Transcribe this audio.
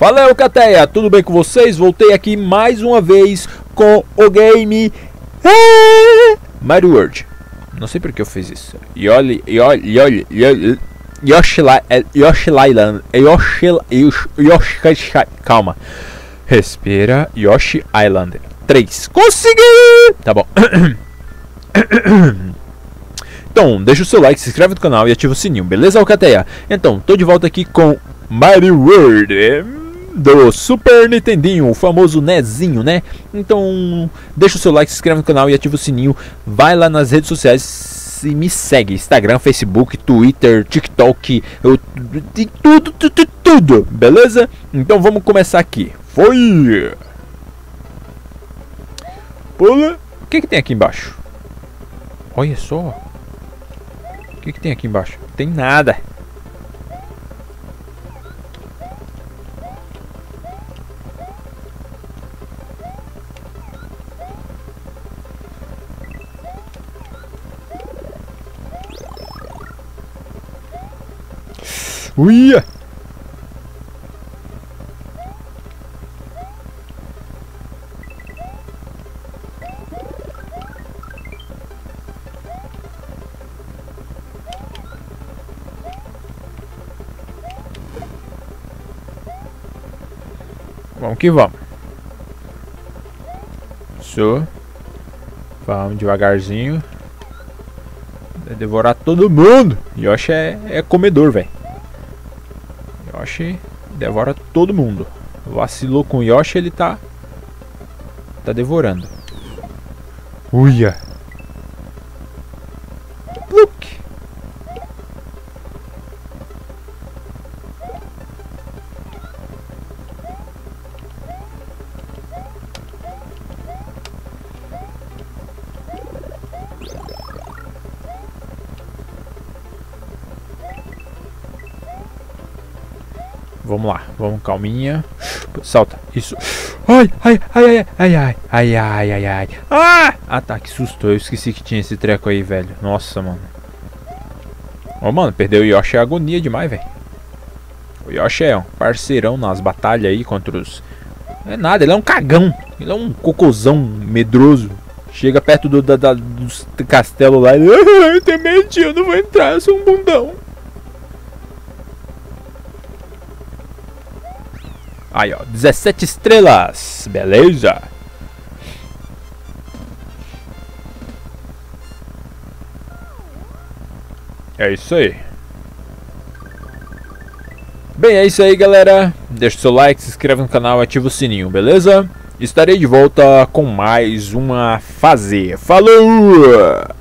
Fala Eucateia, tudo bem com vocês? Voltei aqui mais uma vez com o game é, Mario World. Não sei por que eu fiz isso. Yoli, Yoli, Yoli, Yoli, Yoshi, é, Yoshi Island, é Yoshi, Yoshi, Yoshi, calma. Respira, Yoshi Island. 3. Consegui! Tá bom. Então, deixa o seu like, se inscreve no canal e ativa o sininho, beleza, Alcateia? Então, tô de volta aqui com Mario World do Super Nintendinho, o famoso Nezinho, né? Então, deixa o seu like, se inscreve no canal e ativa o sininho. Vai lá nas redes sociais e me segue: Instagram, Facebook, Twitter, TikTok, eu, tudo, tudo, tudo, beleza? Então vamos começar aqui. Foi! Pula! O que, que tem aqui embaixo? Olha só! O que, que tem aqui embaixo? Tem nada! Uia! Vamos que vamos. Isso. Vamos devagarzinho. Vai devorar todo mundo. Yoshi é, é comedor, velho. Yoshi devora todo mundo. Vacilou com o Yoshi, ele tá... Tá devorando. Uia. Vamos lá, vamos calminha. Salta, isso. Ai, ai, ai, ai, ai, ai, ai, ai, ai, Ah! Ah tá, que susto. Eu esqueci que tinha esse treco aí, velho. Nossa, mano. Ô, oh, mano, perdeu o Yoshi é agonia demais, velho. O Yoshi é um parceirão nas batalhas aí contra os... Não é nada, ele é um cagão. Ele é um cocôzão medroso. Chega perto do, da, do castelo lá e... Ai, tem medo, eu não vou entrar, eu sou um bundão. Aí, ó, 17 estrelas. Beleza? É isso aí. Bem, é isso aí, galera. Deixa o seu like, se inscreve no canal, ativa o sininho, beleza? Estarei de volta com mais uma fase. Falou!